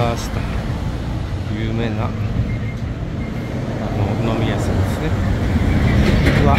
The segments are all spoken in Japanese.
ラースタイル有名なあの飲み屋さんですねは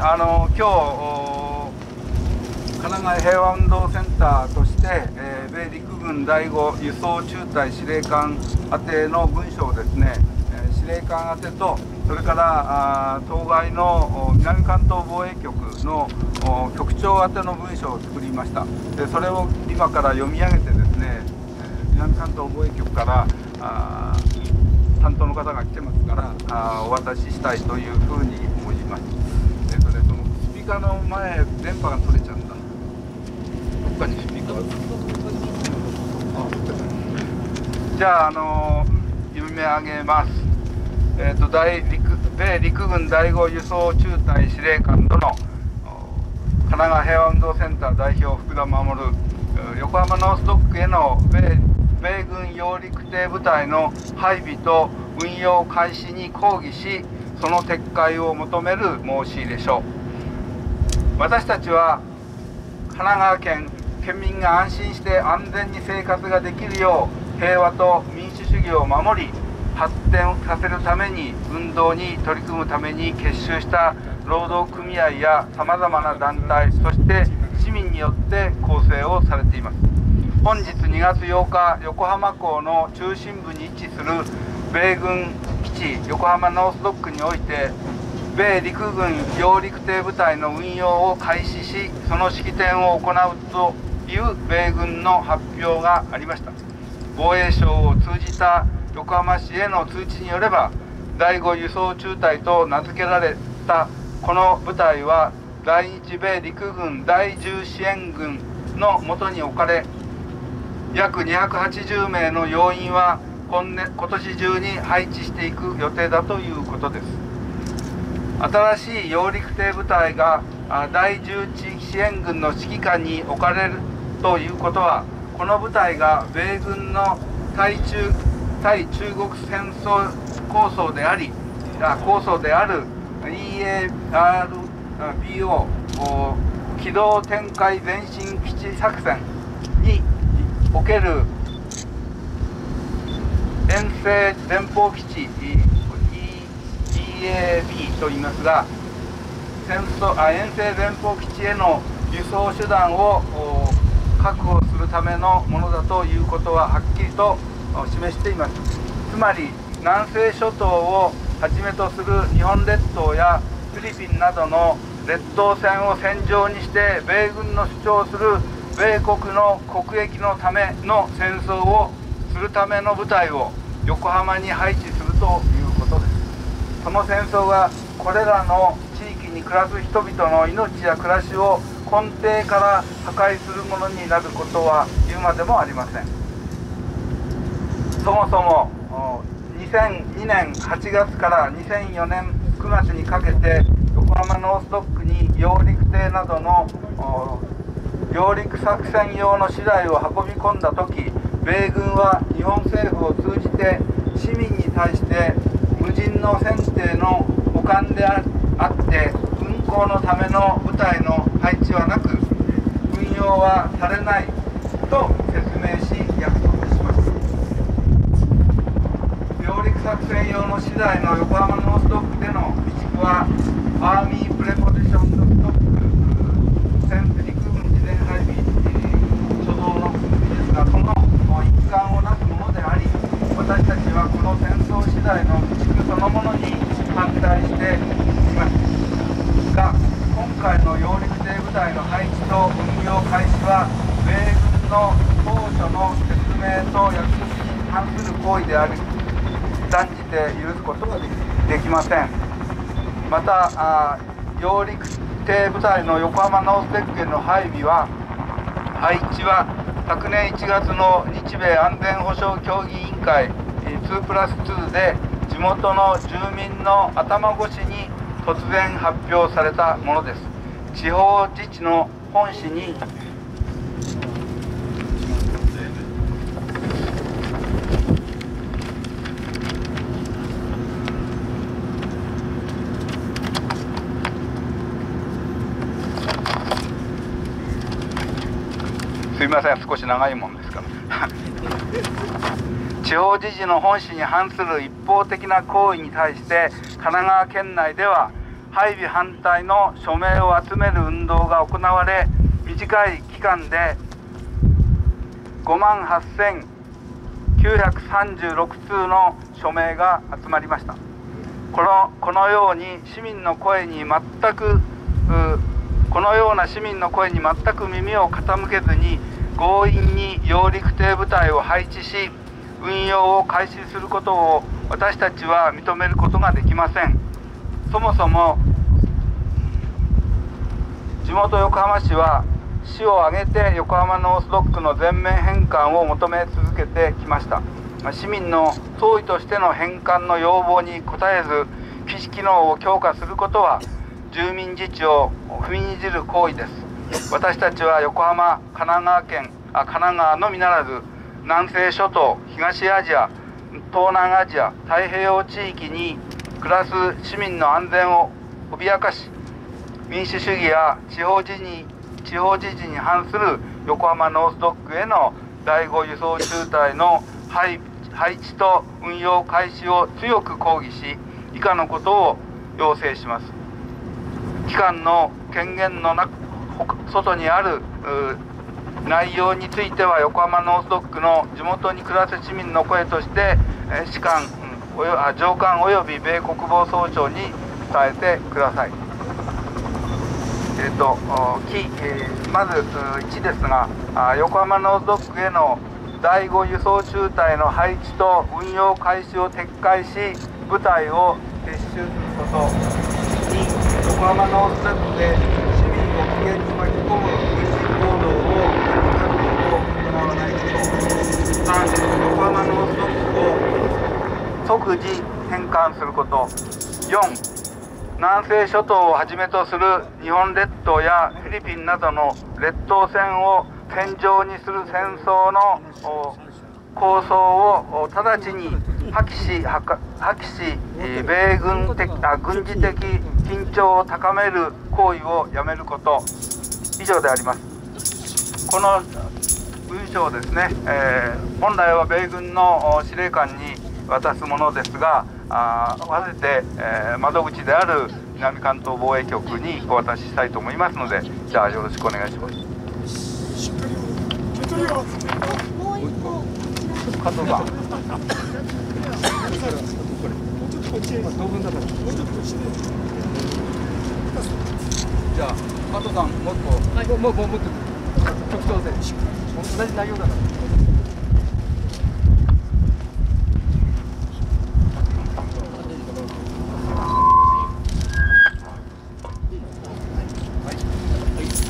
あの今日神奈川平和運動センターとして、えー米陸軍第5輸送中隊司令官宛ての文書をですね、えー司令官宛てとそれからあ当該の南関東防衛局の局長宛ての文書を作りました。でそれを今から読み上げてですね、え南関東防衛局からあ担当の方が来てますからあお渡ししたいというふうに思いますえっとねそのスピーカーの前電波が取れちゃうんだ。どっかにスピーカーあじゃああの読み上げます。えっ、と大陸米陸軍第5輸送中隊司令官殿お神奈川平和運動センター代表福田守横浜ノースドックへの米米軍揚陸艇部隊の配備と運用開始に抗議しその撤回を求める申し入れ書。私たちは神奈川県県民が安心して安全に生活ができるよう平和と民主主義を守り発展させるために運動に取り組むために結集した労働組合やさまざまな団体そして市民によって構成をされています。本日2月8日横浜港の中心部に位置する米軍基地横浜ノースドックにおいて米陸軍揚陸艇部隊の運用を開始しその式典を行うという米軍の発表がありました。防衛省を通じた横浜市への通知によれば第5輸送中隊と名付けられたこの部隊は在日米陸軍第10支援軍の下に置かれ約280名の要員は今年中に配置していく予定だということです。新しい揚陸艇部隊が第10地域支援軍の指揮下に置かれるということはこの部隊が米軍の対中対中国戦争構想であり構想である EARBO 機動展開前進基地作戦における遠征前方基地 EAB と言いますが戦争あ遠征前方基地への輸送手段を確保するためのものだということははっきりと示しています。つまり南西諸島をはじめとする日本列島やフィリピンなどの列島線を戦場にして米軍の主張する米国の国益のための戦争をするための部隊を横浜に配置するというこの戦争がこれらの地域に暮らす人々の命や暮らしを根底から破壊するものになることは言うまでもありませんそもそも2002年8月から2004年9月にかけて横浜ノースドックに揚陸艇などの揚陸作戦用の資材を運び込んだ時米軍は日本政府を通じて市民に対して無人の船艇の保管であって運航のための部隊の配置はなく運用はされないと説明し約束しました上陸作戦用の資材の横浜ノーストックでの備蓄はアーミープレポジションストック戦陸軍事前配備初動のですがその一環をなすものでありこの戦争資材の備蓄そのものに反対していますが今回の揚陸艇部隊の配置と運用開始は米軍の当初の説明と約束に反する行為であり断じて許すことができません。また揚陸艇部隊の横浜ノーステックへの配備は配置は昨年1月の日米安全保障協議委員会2プラス2で地元の住民の頭越しに突然発表されたものです。地方自治の本市にすいません少し長いもんですから。地方自治の本市に反する一方的な行為に対して神奈川県内では配備反対の署名を集める運動が行われ短い期間で5万8936通の署名が集まりました。このこのように市民の声に全くこのような市民の声に全く耳を傾けずに強引に揚陸艇部隊を配置し運用を開始することを私たちは認めることができません。そもそも地元横浜市は市を挙げて横浜ノースドックの全面返還を求め続けてきました。市民の総意としての返還の要望に応えず基地機能を強化することは住民自治を踏みにじる行為です。私たちは横浜神奈川県あ神奈川のみならず南西諸島東アジア東南アジア太平洋地域に暮らす市民の安全を脅かし民主主義や地方自治に地方自治に反する横浜ノースドックへの第5輸送中隊の配置と運用開始を強く抗議し以下のことを要請します。機関の権限のな外にある内容については横浜ノースドックの地元に暮らす市民の声として士官およ上官および米国防総省に伝えてください。えーときえー、まず1ですが横浜ノースドックへの第5輸送中隊の配置と運用開始を撤回し部隊を撤収すること2横浜ノースドックで市民を危険に巻き込む軍事行動を行わないこと3横浜ノースドックを即時返還すること。4南西諸島をはじめとする日本列島やフィリピンなどの列島線を戦場にする戦争の構想を直ちに破棄し破棄し米軍的あ軍事的緊張を高める行為をやめること。以上であります。この文書ですね、えー、本来は米軍の司令官に渡すものですがあ合わせて、えー、窓口である南関東防衛局にお渡ししたいと思いますのでじゃあよろしくお願いします。加藤さんじゃあ加藤さんもう一個、はい、もうもうもうもう局長で同じ内容だから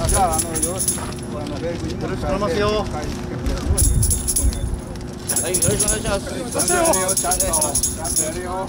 じゃあ、あの、よろしく、あの、よろしくお願いしますよ。はい、よろしくお願いします。ちゃんとやるよ、ちゃんと。ちゃんとやるよ。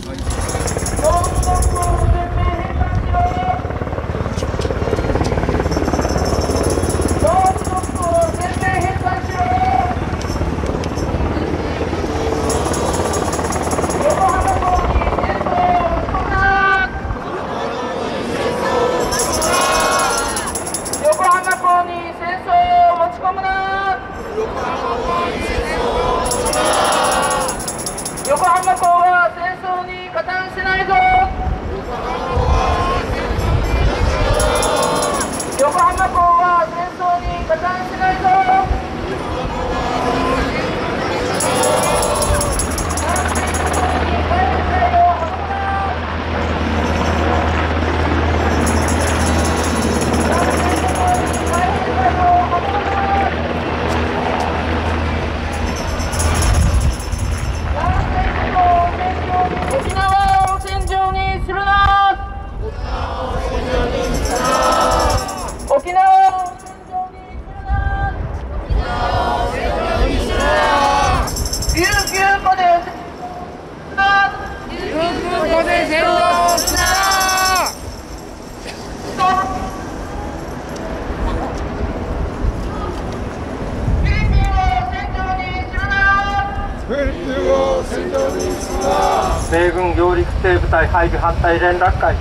米軍揚陸艇部隊配備反対連絡会、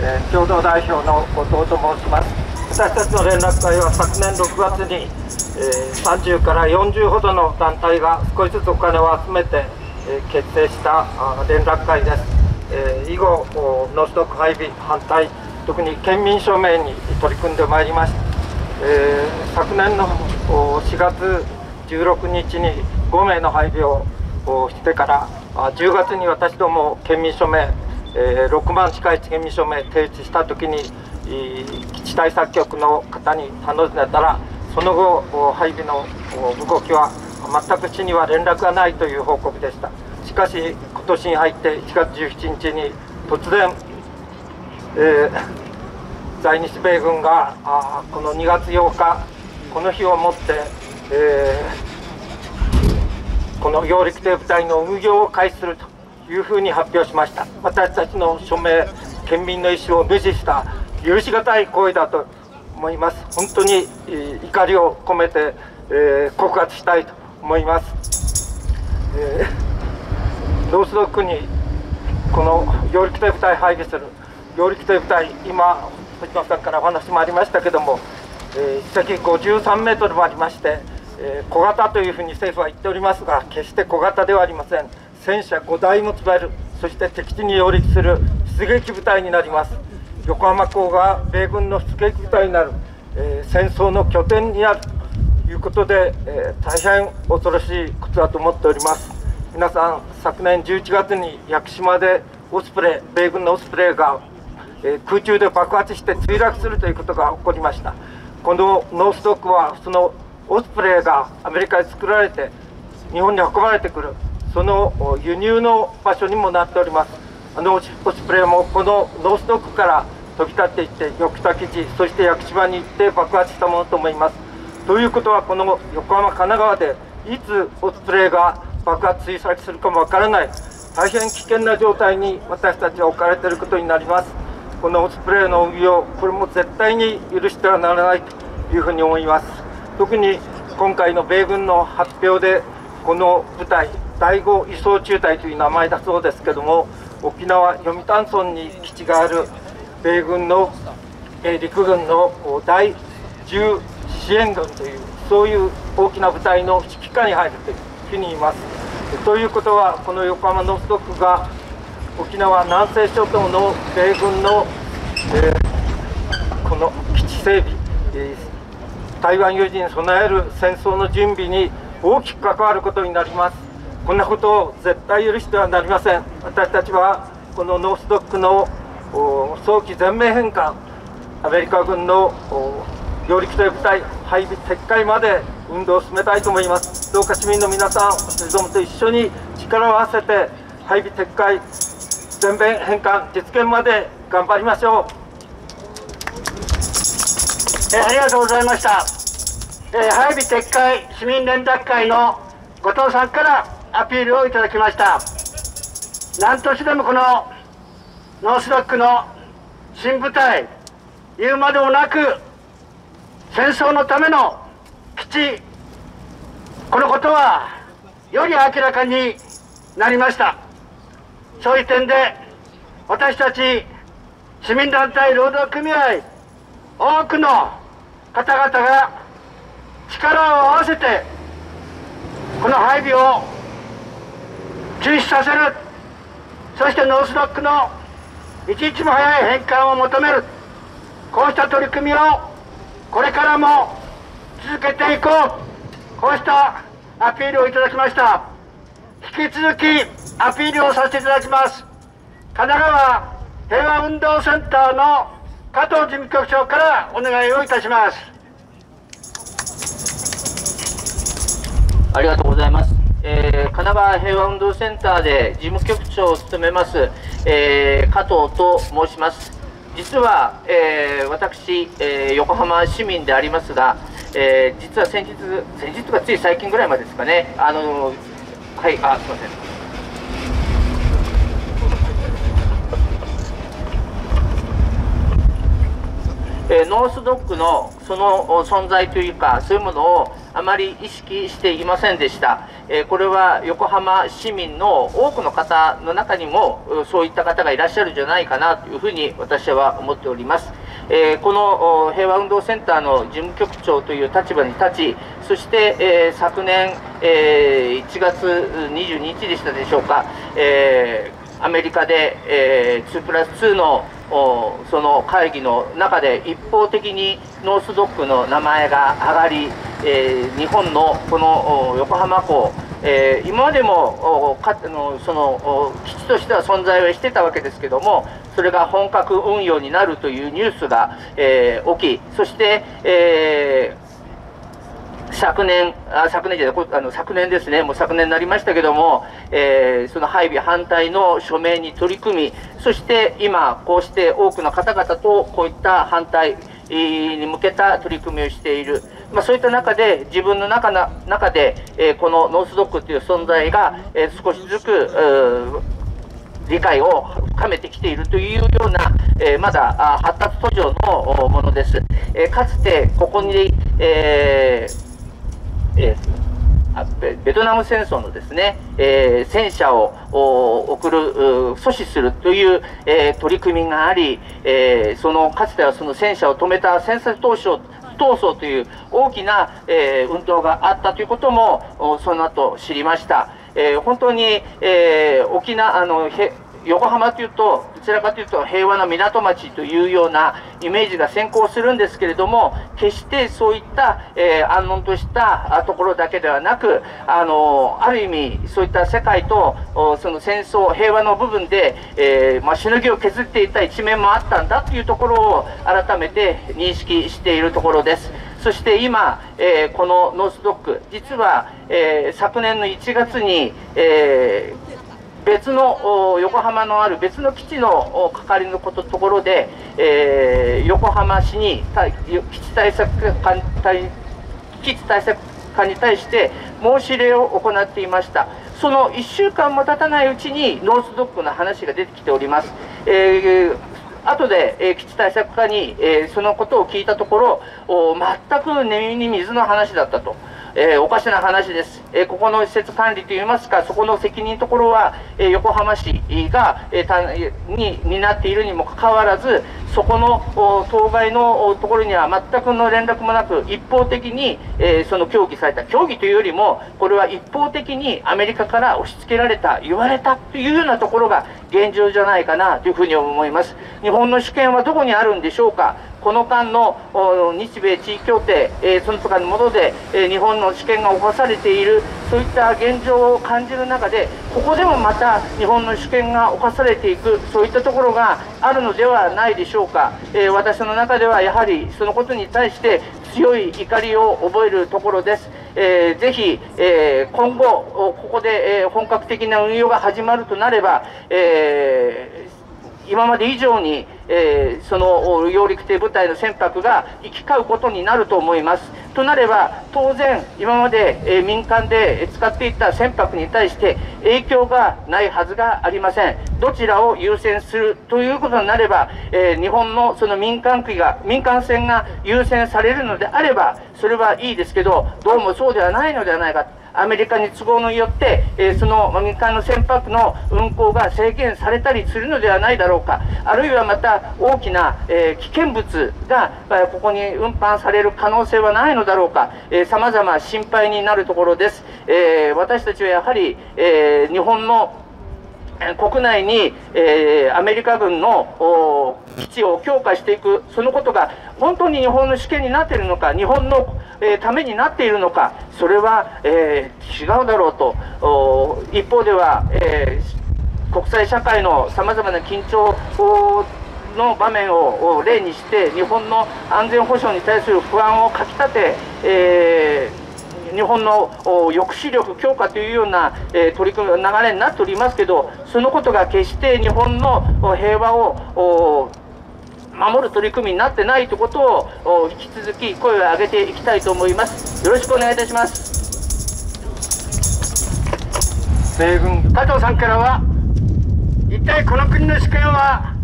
えー、共同代表の後藤と申します。私たちの連絡会は昨年6月に、えー、30から40ほどの団体が少しずつお金を集めて、えー、結成した連絡会です、えー、以後ノースドック配備反対特に県民署名に取り組んでまいりました、えー、昨年の4月16日に5名の配備をしてから10月に私ども県民署名、えー、6万近い県民署名提出した時に基地対策局の方に頼んでたらその後配備の動きは全く地には連絡がないという報告でした。しかし今年に入って1月17日に突然、えー、在日米軍があこの2月8日この日をもって、えー、この揚陸艇部隊の運用を開始するというふうに発表しました。私たちの署名県民の意思を無視した許し難い行為だと思います。本当に怒りを込めて、えー、告発したいと思います、えー、ロースドックにこの揚陸艇部隊配備する揚陸艇部隊今藤野さんからお話もありましたけども、えー、1隻53メートルもありまして、えー、小型というふうに政府は言っておりますが決して小型ではありません。戦車5台も積めるそして敵地に揚陸する出撃部隊になります。横浜港が米軍の出撃部隊になる、えー、戦争の拠点にある。ということで、えー、大変恐ろしいことだと思っております。皆さん昨年11月に屋久島でオスプレイ米軍のオスプレイが、え、空中で爆発して墜落するということが起こりました。このノースドックはそのオスプレイがアメリカで作られて日本に運ばれてくるその輸入の場所にもなっております。あのオスプレイもこのノースドックから飛び立っていって横田基地そして屋久島に行って爆発したものと思います。ということはこの横浜神奈川でいつオスプレイが爆発墜落するかもわからない大変危険な状態に私たちは置かれていることになります。このオスプレイの運用これも絶対に許してはならないというふうに思います。特に今回の米軍の発表でこの部隊第5輸送中隊という名前だそうですけども沖縄読谷村に基地がある米軍の、え、陸軍の第10支援軍というそういう大きな部隊の指揮下に入るというふうにいます。ということはこの横浜ノスドックが沖縄南西諸島の米軍の、えー、この基地整備、えー、台湾有事に備える戦争の準備に大きく関わることになります。こんなことを絶対許してはなりません。私たちはこのノースドックの早期全面返還アメリカ軍の揚陸艇部隊配備撤回まで運動を進めたいと思います。どうか市民の皆さん私どもと一緒に力を合わせて配備撤回全面返還実現まで頑張りましょう。えありがとうございました、え配備撤回市民連絡会の後藤さんからアピールをいただきました。何としてもこのノースドックの新部隊言うまでもなく戦争のための基地このことはより明らかになりました。そういう点で私たち市民団体労働組合多くの方々が力を合わせてこの配備を中止させる。そしてノースドックの一日も早い返還を求める。こうした取り組みをこれからも続けていこう。こうしたアピールをいただきました。引き続きアピールをさせていただきます。神奈川平和運動センターの加藤事務局長からお願いをいたします。ありがとうございます。えー、神奈川平和運動センターで事務局長を務めます、えー、加藤と申します。実は、えー、私、え横浜市民でありますが、え実は先日先日とかつい最近ぐらいまでですかね。あのはいあすいません。えーノースドックのその存在というか、そういうものをあまり意識していませんでした。えーこれは横浜市民の多くの方の中にも、そういった方がいらっしゃるんじゃないかなというふうに私は思っております。えーこの平和運動センターの事務局長という立場に立ち、そして、えー昨年、えー1月22日でしたでしょうか、えアメリカで、え2プラス2のその会議の中で一方的にノースドックの名前が上がり、えー日本のこの横浜港、えー今までもかのその基地としては存在はしてたわけですけどもそれが本格運用になるというニュースが、えー起きそして、えー昨年、あ昨年じゃないあの、昨年ですね、もう昨年になりましたけども、えーその配備反対の署名に取り組み、そして今、こうして多くの方々とこういった反対に向けた取り組みをしている、まあ、そういった中で、自分の中な中で、えーこのノースドックという存在が、えー少しずつ、理解を深めてきているというような、えーまだ発達途上のものです。えーかつてここに、えーえーベトナム戦争のですね、えー戦車を送る、阻止するという、えー取り組みがあり、えそのかつてはその戦車を止めた戦争闘争闘争という大きな、え運動があったということもその後知りました。え本当に、え沖縄あの横浜というと、どちらかというと平和な港町というようなイメージが先行するんですけれども、決してそういった、えー安穏としたところだけではなく、あのある意味、そういった世界とその戦争、平和の部分で、えーまあ、しのぎを削っていた一面もあったんだというところを改めて認識しているところです。そして今、えーこのノースドック、実は、えー昨年の1月に、えー別の横浜のある別の基地の係のことところで、えー横浜市に基地対策課に対基地対策課に対して申し入れを行っていました。その1週間も経たないうちにノースドックの話が出てきております。えー後で、えー基地対策課に、えーそのことを聞いたところ、全く寝に水の話だったと。えーおかしな話です、えーここの施設管理といいますか、そこの責任ところは、え横浜市が、えたに担っているにもかかわらず、そこの当該のところには全くの連絡もなく、一方的に、えその協議された、協議というよりも、これは一方的にアメリカから押し付けられた、言われたというようなところが現状じゃないかなというふうに思います。日本の主権はどこにあるんでしょうか。この間の日米地位協定、えーその他のもので、えー日本の主権が侵されている、そういった現状を感じる中で、ここでもまた日本の主権が侵されていく、そういったところがあるのではないでしょうか。えー私の中ではやはりそのことに対して強い怒りを覚えるところです。えーぜひ、えー今後、ここで、えー本格的な運用が始まるとなれば、えー今まで以上に、えーその揚陸艇部隊の船舶が行き交うことになると思います。となれば、当然、今まで、えー民間で使っていた船舶に対して影響がないはずがありません。どちらを優先するということになれば、えー日本のその民間機が、民間船が優先されるのであれば、それはいいですけど、どうもそうではないのではないか。アメリカに都合によって、えーその民間の船舶の運航が制限されたりするのではないだろうか、あるいはまた大きな、えー危険物が、えーここに運搬される可能性はないのだろうか、さまざま心配になるところです。え私たちはやはり、え日本の国内に、えーアメリカ軍の基地を強化していく、そのことが本当に日本の主権になっているのか、日本の、えーためになっているのか、それは、えー違うだろうと、一方では、え国際社会のさまざまな緊張の場面を例にして、日本の安全保障に対する不安をかきたて、えー日本の抑止力強化というような、え取り組み流れになっておりますけど、そのことが決して日本の平和を守る取り組みになってないということをお引き続き声を上げていきたいと思います。よろしくお願いいたします。米軍加藤さんからは一体この国の主権は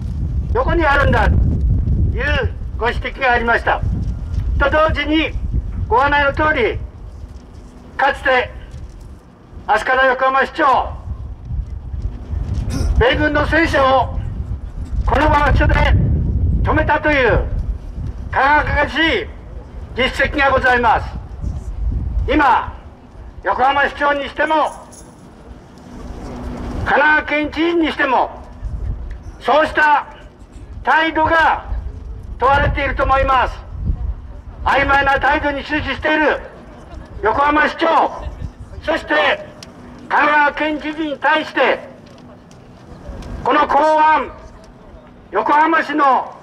どこにあるんだというご指摘がありましたと同時にご案内の通りかつて飛鳥田横浜市長米軍の戦車をこの場所で止めたという輝かしい実績がございます。今横浜市長にしても神奈川県知事にしてもそうした態度が問われていると思います。曖昧な態度に終始している横浜市長そして神奈川県知事に対してこの港湾横浜市の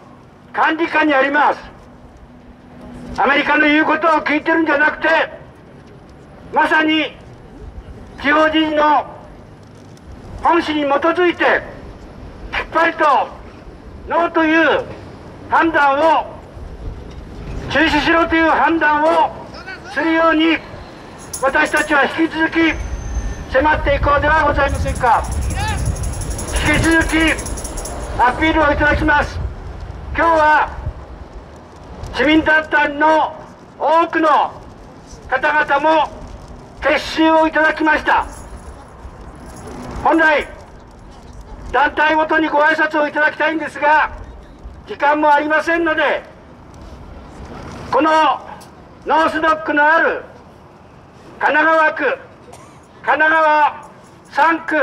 管理下にありますアメリカの言うことを聞いてるんじゃなくてまさに地方自治の本心に基づいてきっぱりとノーという判断を中止しろという判断をするように私たちは引き続き迫っていこうではございませんか。引き続きアピールをいただきます。今日は市民団体の多くの方々も結集をいただきました。本来団体ごとにご挨拶をいただきたいんですが時間もありませんのでこのノースドックのある神奈川区神奈川3区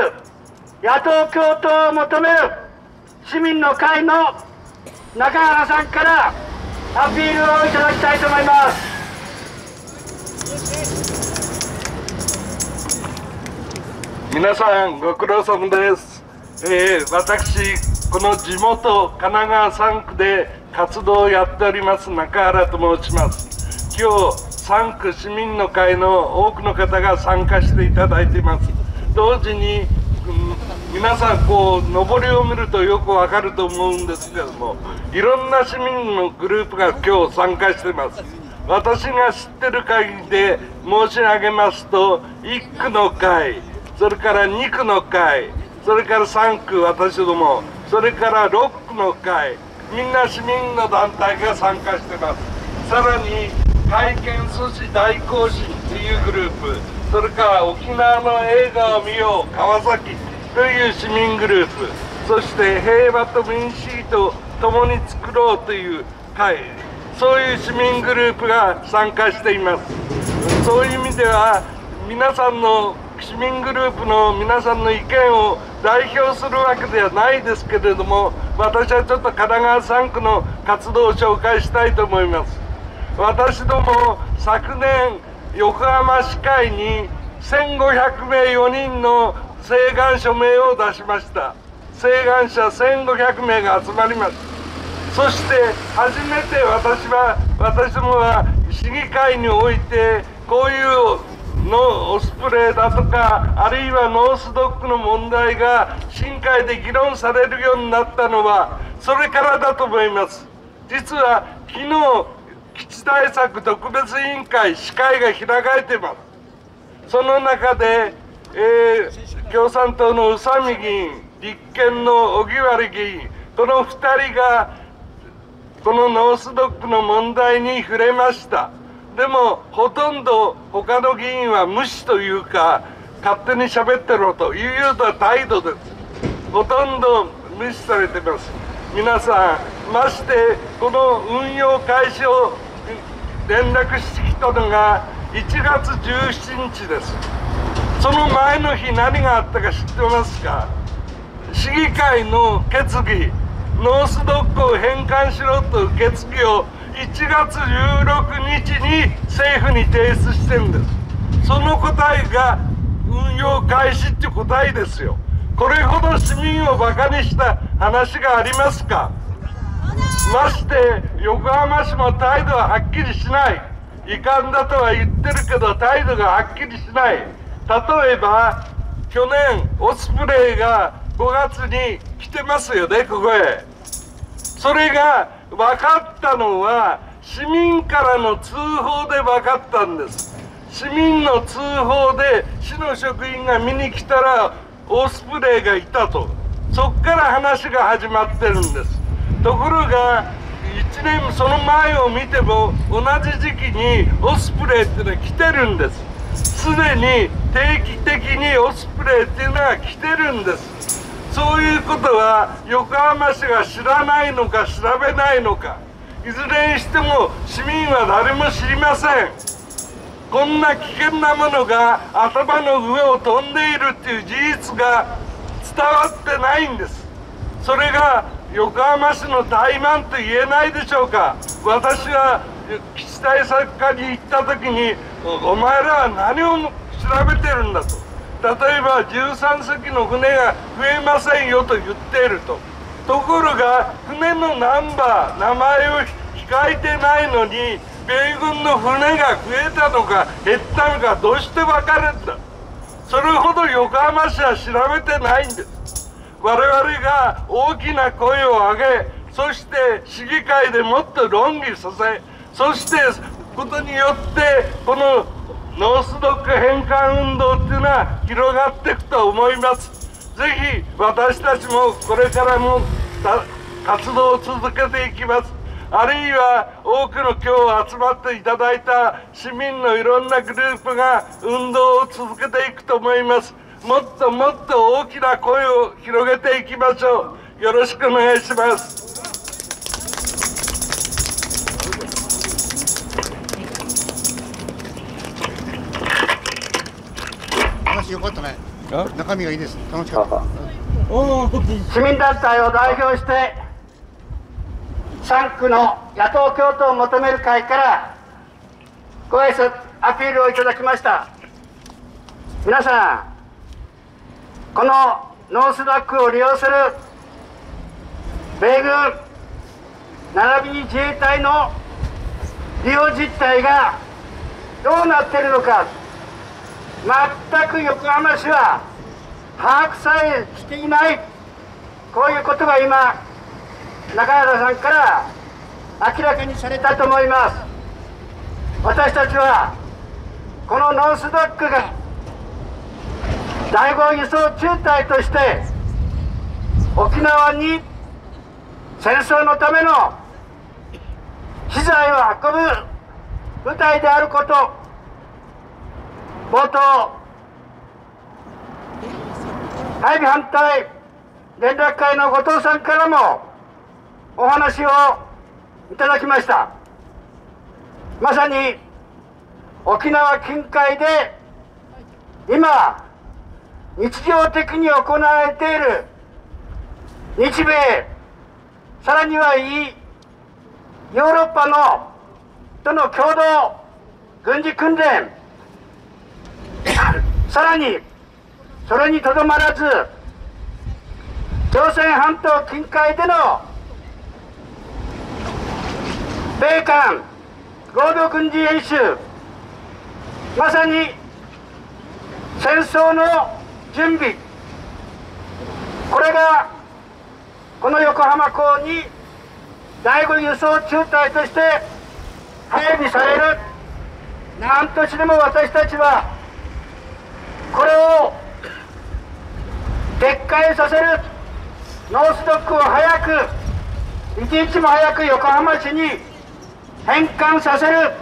野党共闘を求める市民の会の中原さんからアピールをいただきたいと思います。皆さんご苦労様です、えー私この地元神奈川3区で活動をやっております中原と申します。今日3区市民の会の多くの方が参加していただいています。同時に、うん皆さんこう上りを見るとよくわかると思うんですけどもいろんな市民のグループが今日参加しています。私が知ってる限りで申し上げますと1区の会それから2区の会それから3区私どもそれから6区の会みんな市民の団体が参加してます。さらに体験阻止大行進っていうグループ。それから沖縄の映画を見よう川崎という市民グループ。そして平和と民主主義と共に作ろうという会。そういう市民グループが参加しています。そういう意味では皆さんの市民グループの皆さんの意見を代表するわけではないですけれども私はちょっと神奈川3区の活動を紹介したいと思います。私ども昨年横浜市会に1500名4人の請願署名を出しました。請願者1500名が集まりましたそして初めて私は私どもは市議会においてこういうのオスプレイだとかあるいはノースドックの問題が新会で議論されるようになったのはそれからだと思います。実は昨日対策特別委員会司会が開かれています。その中で、えー共産党の宇佐美議員立憲の荻原議員この2人がこのノースドックの問題に触れました。でもほとんど他の議員は無視というか勝手に喋ってろというような態度です。ほとんど無視されてます。皆さんましてこの運用開始を連絡してきたのが1月17日です。その前の日何があったか知ってますか？市議会の決議ノースドックを返還しろという決議を1月16日に政府に提出してるんです。その答えが運用開始って答えですよ。これほど市民をバカにした話がありますか？まして横浜市も態度ははっきりしない。遺憾だとは言ってるけど態度がはっきりしない。例えば去年オスプレイが5月に来てますよねここへ。それが分かったのは市民からの通報で分かったんです。市民の通報で市の職員が見に来たらオスプレイがいたと。そっから話が始まってるんです。ところが1年その前を見ても同じ時期にオスプレイっていうのは来てるんです。すでに定期的にオスプレイっていうのは来てるんです。そういうことは横浜市が知らないのか調べないのか。いずれにしても市民は誰も知りません。こんな危険なものが頭の上を飛んでいるっていう事実が伝わってないんです。それが横浜市の怠慢と言えないでしょうか。私は基地対策課に行った時にお前らは何を調べてるんだと。例えば13隻の船が増えませんよと言っていると。ところが船のナンバー名前を控えてないのに米軍の船が増えたのか減ったのかどうして分かるんだ。それほど横浜市は調べてないんです。我々が大きな声を上げそして市議会でもっと論議させそしてことによってこのノースドック返還運動っていうのは広がっていくと思います。ぜひ私たちもこれからも活動を続けていきます。あるいは多くの今日集まっていただいた市民のいろんなグループが運動を続けていくと思います。もっともっと大きな声を広げていきましょう。よろしくお願いします。話よかったね。中身がいいです。楽しかった。市民団体を代表して3区の野党共闘を求める会からご挨拶アピールをいただきました。皆さんこのノースダックを利用する米軍並びに自衛隊の利用実態がどうなっているのか全く横浜市は把握さえしていない。こういうことが今中原さんから明らかにされたと思います。私たちはこのノースドックが第5輸送中隊として沖縄に戦争のための資材を運ぶ部隊であること冒頭配備反対連絡会の後藤さんからもお話をいただきました。まさに沖縄近海で今日常的に行われている。日米さらにはいいヨーロッパのとの共同軍事訓練。さらにそれにとどまらず朝鮮半島近海での米韓合同軍事演習。まさに戦争の準備。これがこの横浜港に第5輸送中隊として配備される。何としても私たちはこれを撤回させる。ノースドックを早く一日も早く横浜市に返還させる。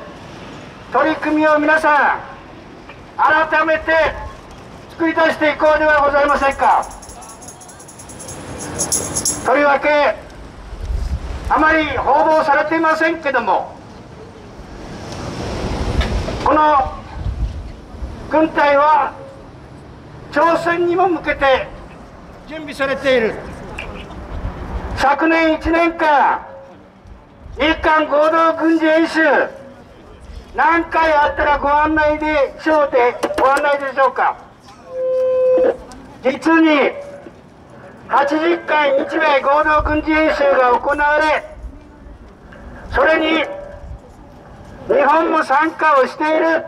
取り組みを皆さん改めて作り出していこうではございませんか。とりわけあまり報道されていませんけどもこの軍隊は朝鮮にも向けて準備されている。昨年1年間日韓合同軍事演習何回あったらご案内でしょうでご案内でしょうか。実に80回日米合同軍事演習が行われそれに日本も参加をしている。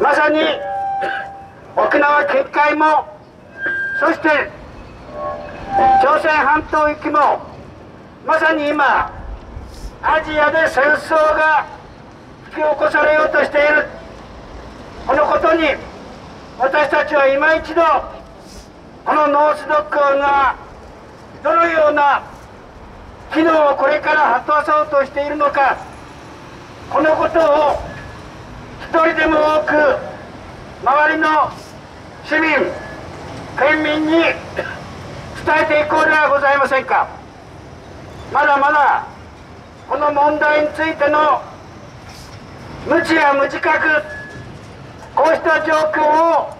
まさに沖縄近海もそして朝鮮半島域もまさに今アジアで戦争が引き起こされようとしている。このことに私たちは今一度このノースドックがどのような機能をこれから果たそうとしているのかこのことを一人でも多く周りの市民県民に伝えていこうではございませんかまだまだこの問題についての無知や無自覚こうした状況を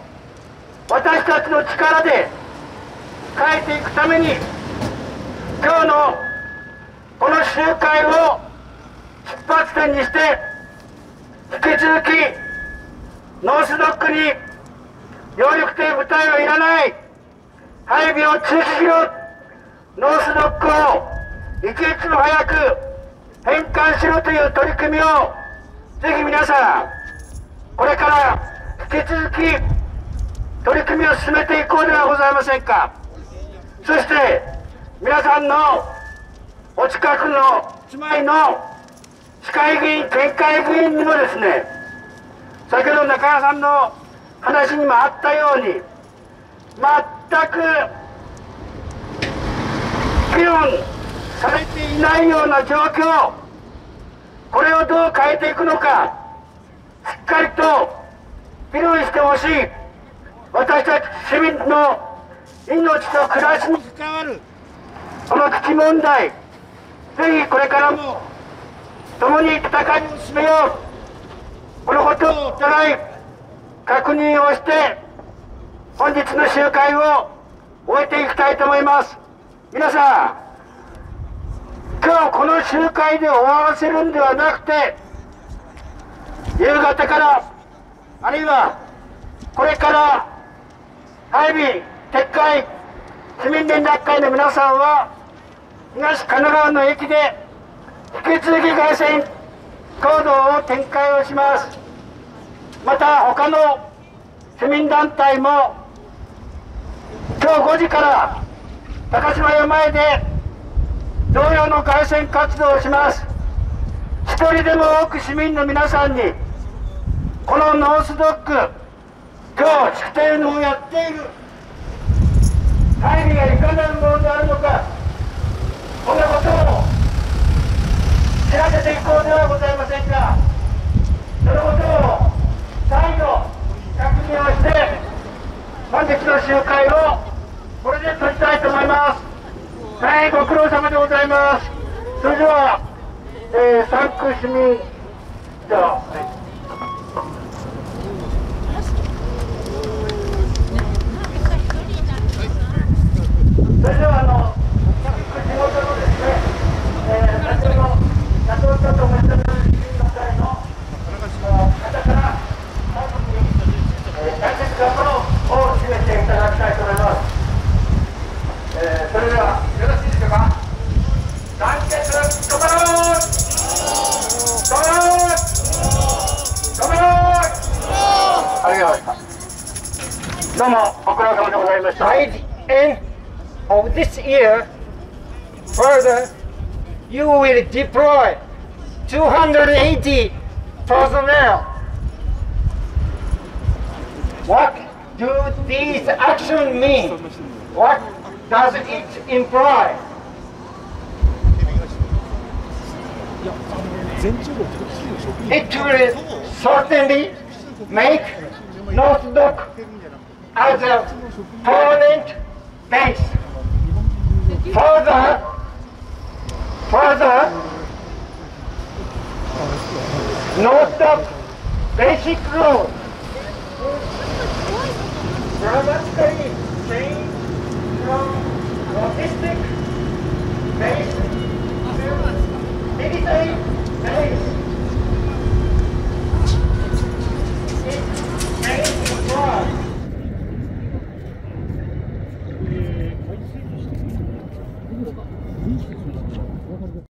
私たちの力で変えていくために今日のこの集会を出発点にして引き続きノースドックに揚力艇部隊はいらない配備を中止しろノースドックを一日も早く返還しろという取り組みをぜひ皆さんこれから引き続き取り組みを進めていこうではございませんか。そして皆さんのお近くの住まいの市会議員県会議員にもですね先ほど中川さんの話にもあったように全く議論されていないような状況これをどう変えていくのかかりと議論してほしい。私たち市民の命と暮らしに関わるこの危機問題。ぜひこれからも共に戦いを進めよう。このことをお互い確認をして本日の集会を終えていきたいと思います。皆さん今日この集会で終わらせるんではなくて夕方からあるいはこれから配備撤回市民連絡会の皆さんは東神奈川の駅で引き続き凱旋行動を展開をします。また他の市民団体も今日5時から高島屋前で同様の凱旋活動をします。人でも多く市民の皆さんにこのノースドック今日式典をやっている。会議がいかなるものであるのかこんなことを知らせていこうではございませんかそのことを再度確認をして本日の集会をこれで閉じたいと思います。はいご苦労様でございます。それでは、えー、三区市民じゃあ、はい。それではあの地元のですね、えー、先ほど社長したと思います市民の会の方から最後に、えー、大切なもありがとうございましたどうもご苦労様でございました By the end of this year, further, you will deploy 280 personnel. What do these actions mean? What does it imply? It will certainly make Northbrook as a permanent base. Further, further, Northbrook basic rule dramatically changed from logistic base to military Eight. Eight. Eight.